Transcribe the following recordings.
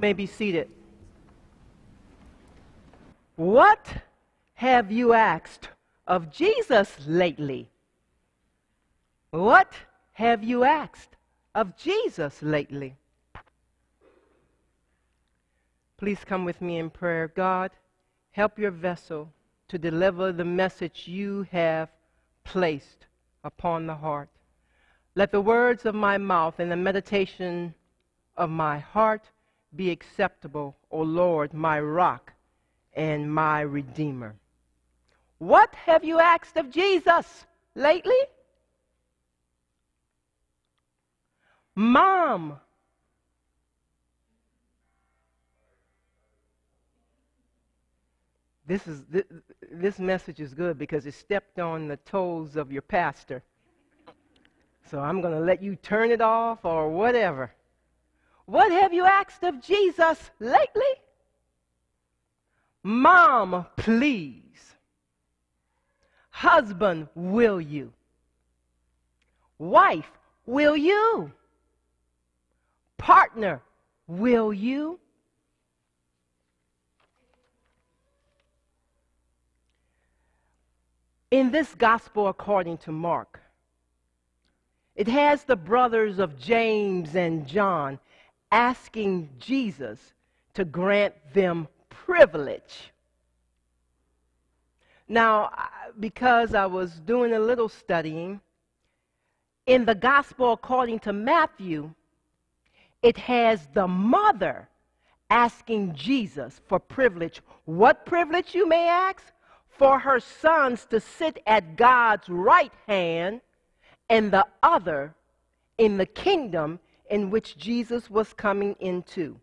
may be seated. What have you asked of Jesus lately? What have you asked of Jesus lately? Please come with me in prayer. God, help your vessel to deliver the message you have placed upon the heart. Let the words of my mouth and the meditation of my heart be acceptable, O Lord, my rock and my redeemer. What have you asked of Jesus lately? Mom. This, is, this, message is good because it stepped on the toes of your pastor. So I'm going to let you turn it off or whatever. What have you asked of Jesus lately? Mom, please. Husband, will you? Wife, will you? Partner, will you? In this gospel according to Mark, it has the brothers of James and John asking Jesus to grant them privilege. Now, because I was doing a little studying, in the gospel according to Matthew, it has the mother asking Jesus for privilege. What privilege, you may ask? For her sons to sit at God's right hand and the other in the kingdom in which Jesus was coming into.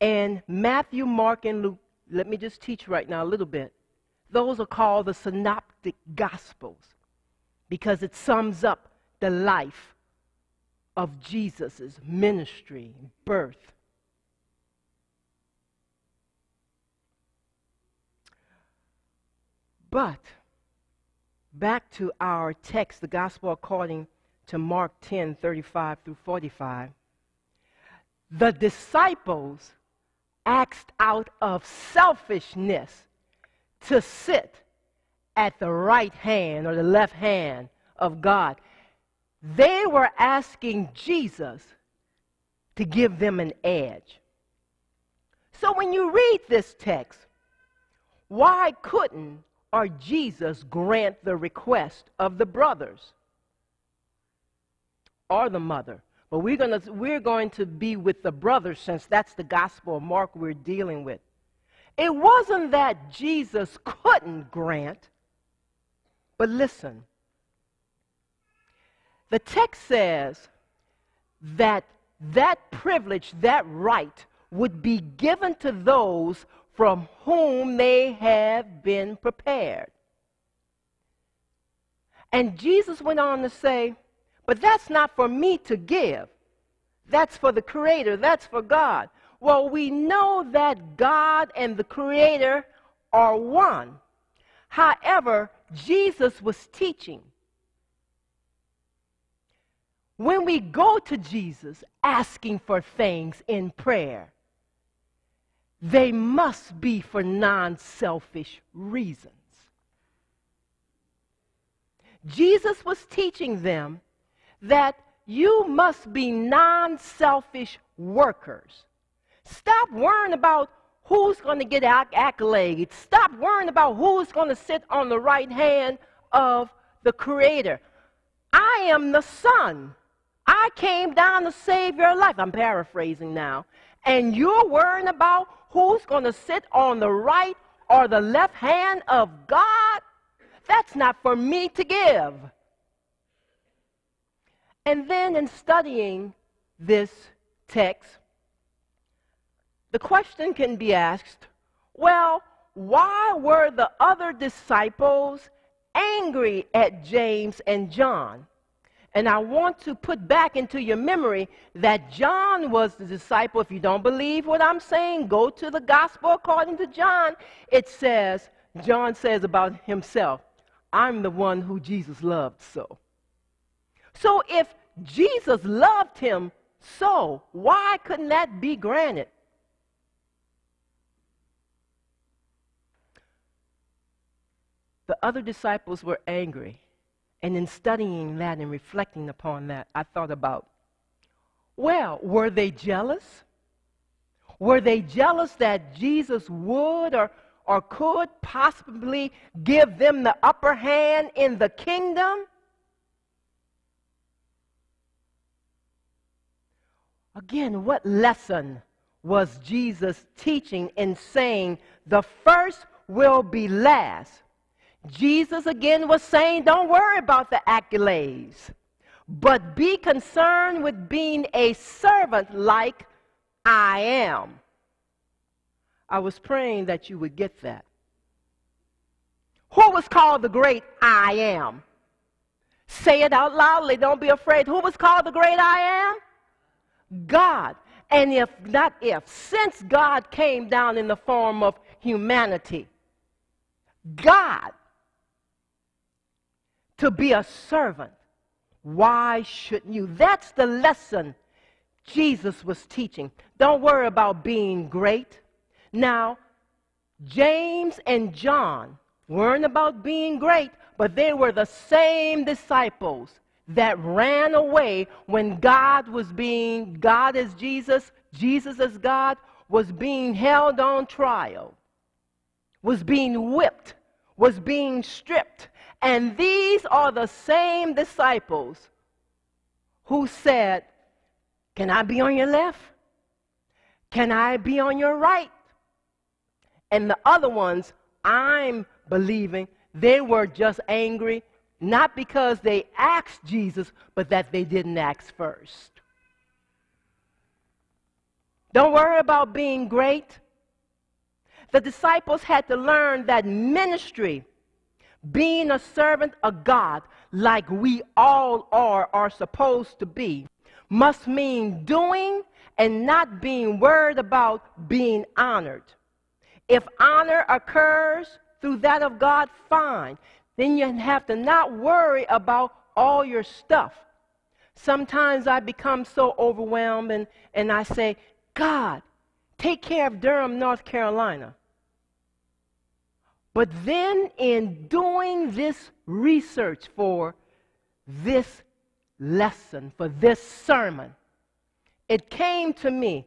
And Matthew, Mark, and Luke, let me just teach right now a little bit. Those are called the synoptic gospels because it sums up the life of Jesus' ministry, birth. But back to our text, the gospel according to Mark 10 35 through 45. The disciples asked out of selfishness to sit at the right hand or the left hand of God. They were asking Jesus to give them an edge. So when you read this text, why couldn't or Jesus grant the request of the brothers or the mother? But we're, gonna, we're going to be with the brothers since that's the gospel of Mark we're dealing with. It wasn't that Jesus couldn't grant, but listen. The text says that that privilege, that right, would be given to those from whom they have been prepared. And Jesus went on to say, But that's not for me to give. That's for the Creator, that's for God. Well, we know that God and the Creator are one. However, Jesus was teaching. When we go to Jesus asking for things in prayer, they must be for non selfish reasons. Jesus was teaching them that you must be non selfish workers. Stop worrying about who's going to get accolades. Stop worrying about who's going to sit on the right hand of the Creator. I am the Son. I came down to save your life. I'm paraphrasing now. And you're worrying about who's going to sit on the right or the left hand of God? That's not for me to give. And then in studying this text, the question can be asked well, why were the other disciples angry at James and John? And I want to put back into your memory that John was the disciple. If you don't believe what I'm saying, go to the gospel according to John. It says, John says about himself, I'm the one who Jesus loved so. So if Jesus loved him so. Why couldn't that be granted? The other disciples were angry. And in studying that and reflecting upon that, I thought about well, were they jealous? Were they jealous that Jesus would or, or could possibly give them the upper hand in the kingdom? Again, what lesson was Jesus teaching in saying the first will be last? Jesus again was saying, don't worry about the accolades, but be concerned with being a servant like I am. I was praying that you would get that. Who was called the great I am? Say it out loudly. Don't be afraid. Who was called the great I am? God. And if not if, since God came down in the form of humanity, God, to be a servant, why shouldn't you? That's the lesson Jesus was teaching. Don't worry about being great. Now, James and John weren't about being great, but they were the same disciples that ran away when God was being, God as Jesus, Jesus as God, was being held on trial, was being whipped, was being stripped. And these are the same disciples who said, can I be on your left? Can I be on your right? And the other ones, I'm believing they were just angry, not because they asked Jesus, but that they didn't ask first. Don't worry about being great. The disciples had to learn that ministry, being a servant of God, like we all are, are supposed to be, must mean doing and not being worried about being honored. If honor occurs through that of God, fine. Then you have to not worry about all your stuff. Sometimes I become so overwhelmed and, and I say, God, take care of Durham, North Carolina. But then, in doing this research for this lesson, for this sermon, it came to me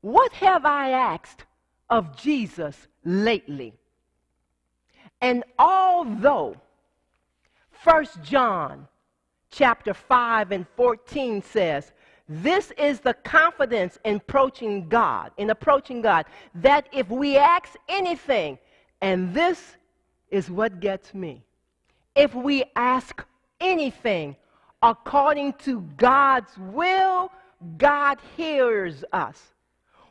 what have I asked of Jesus lately? And although 1 John chapter 5 and 14 says, this is the confidence in approaching God, in approaching God, that if we ask anything, and this is what gets me, if we ask anything according to God's will, God hears us.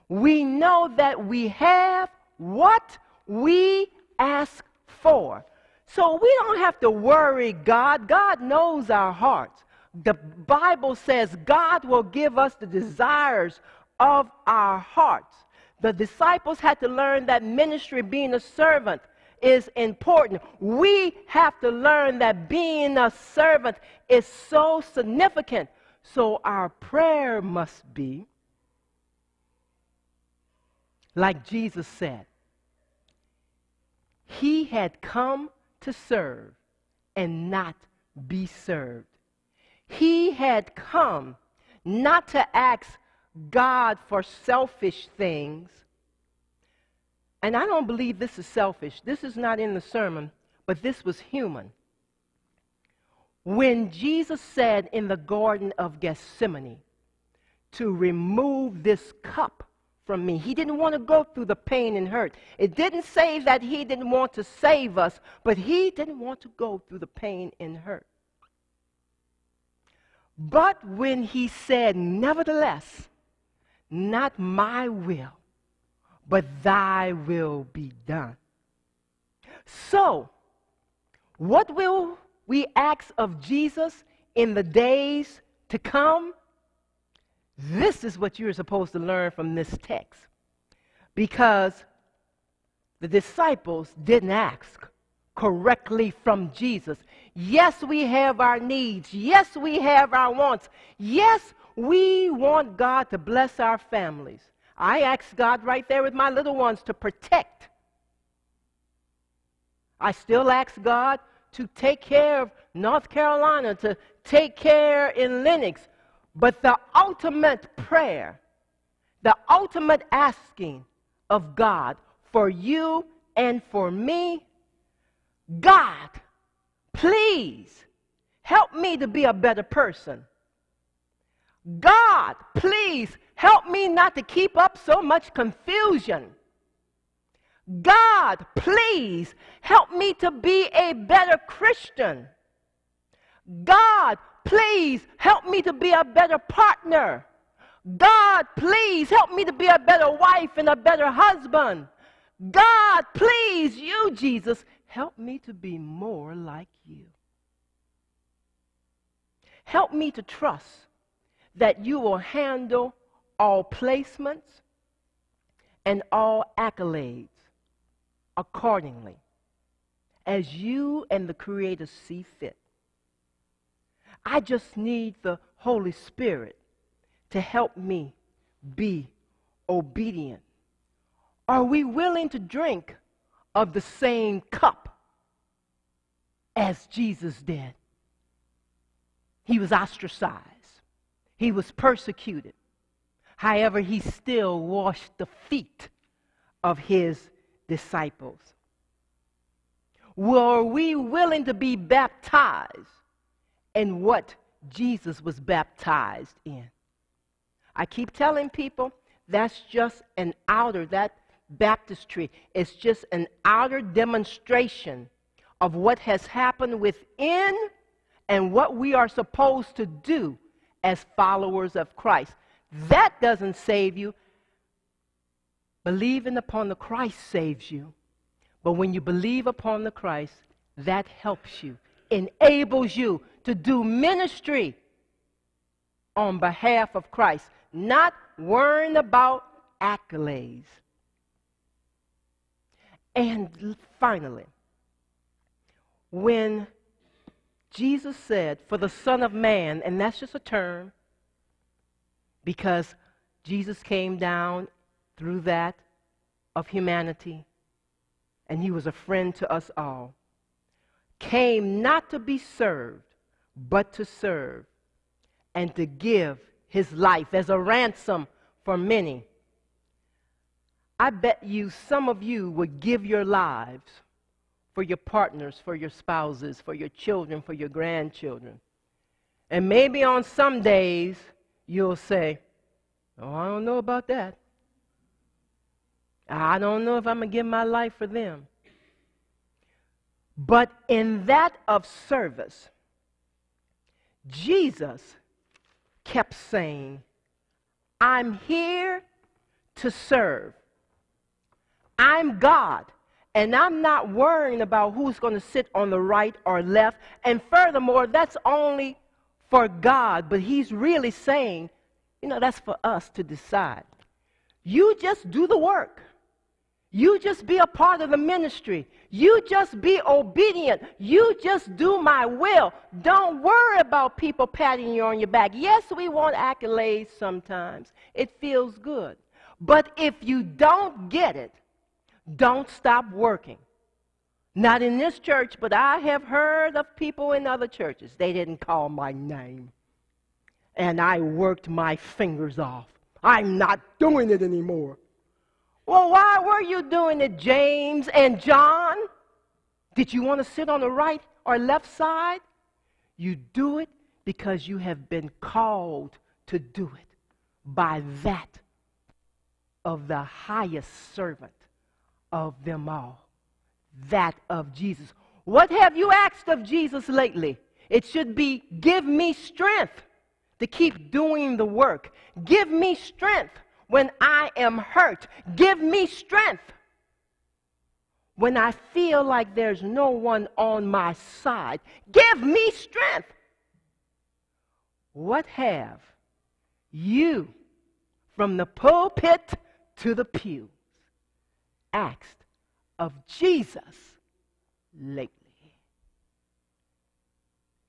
We know that we have what we ask for. So we don't have to worry God. God knows our hearts. The Bible says God will give us the desires of our hearts. The disciples had to learn that ministry, being a servant, is important. We have to learn that being a servant is so significant. So our prayer must be like Jesus said, He had come to serve and not be served. He had come not to ask God for selfish things, and I don't believe this is selfish. This is not in the sermon, but this was human. When Jesus said in the Garden of Gethsemane to remove this cup from me, he didn't want to go through the pain and hurt. It didn't say that he didn't want to save us, but he didn't want to go through the pain and hurt. But when he said, Nevertheless, not my will, but thy will be done. So, what will we ask of Jesus in the days to come? This is what you're supposed to learn from this text. Because the disciples didn't ask correctly from Jesus. Yes, we have our needs. Yes, we have our wants. Yes, We want God to bless our families. I ask God right there with my little ones to protect. I still ask God to take care of North Carolina, to take care in Lenox. But the ultimate prayer, the ultimate asking of God for you and for me, God, please help me to be a better person. God, please help me not to keep up so much confusion. God, please help me to be a better Christian. God, please help me to be a better partner. God, please help me to be a better wife and a better husband. God, please, you, Jesus, help me to be more like you. Help me to trust that you will handle all placements and all accolades accordingly as you and the Creator see fit. I just need the Holy Spirit to help me be obedient. Are we willing to drink of the same cup as Jesus did? He was ostracized, he was persecuted. However, he still washed the feet of his disciples. Were we willing to be baptized in what Jesus was baptized in? I keep telling people that's just an outer, that baptistry is just an outer demonstration of what has happened within and what we are supposed to do as followers of Christ. That doesn't save you. Believing upon the Christ saves you. But when you believe upon the Christ, that helps you, enables you to do ministry on behalf of Christ, not worrying about accolades. And finally, when Jesus said, for the Son of Man, and that's just a term because Jesus came down through that of humanity, and he was a friend to us all, came not to be served, but to serve, and to give his life as a ransom for many. I bet you some of you would give your lives for your partners, for your spouses, for your children, for your grandchildren. And maybe on some days you'll say, Oh, I don't know about that. I don't know if I'm going to give my life for them. But in that of service, Jesus kept saying, I'm here to serve. I'm God. And I'm not worrying about who's going to sit on the right or left. And furthermore, that's only for God. But He's really saying, you know, that's for us to decide. You just do the work. You just be a part of the ministry. You just be obedient. You just do my will. Don't worry about people patting you on your back. Yes, we want accolades sometimes. It feels good. But if you don't get it, don't stop working. Not in this church, but I have heard of people in other churches. They didn't call my name. And I worked my fingers off. I'm not doing it anymore. Well, why were you doing it, James and John? Did you want to sit on the right or left side? You do it because you have been called to do it by that of the highest servant of them all, that of Jesus. What have you asked of Jesus lately? It should be give me strength to keep doing the work. Give me strength when I am hurt. Give me strength when I feel like there's no one on my side. Give me strength. What have you from the pulpit to the pews asked of Jesus lately?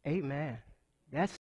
Amen. That's